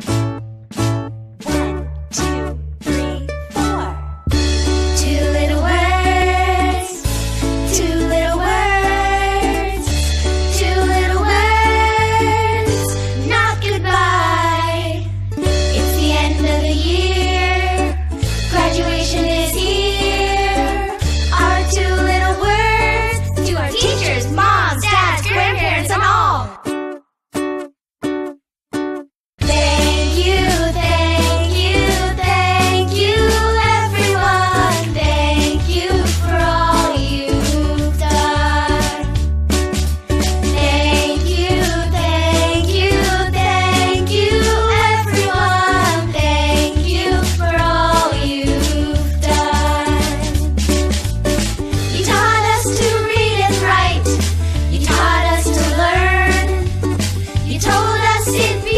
Bye. Brasil.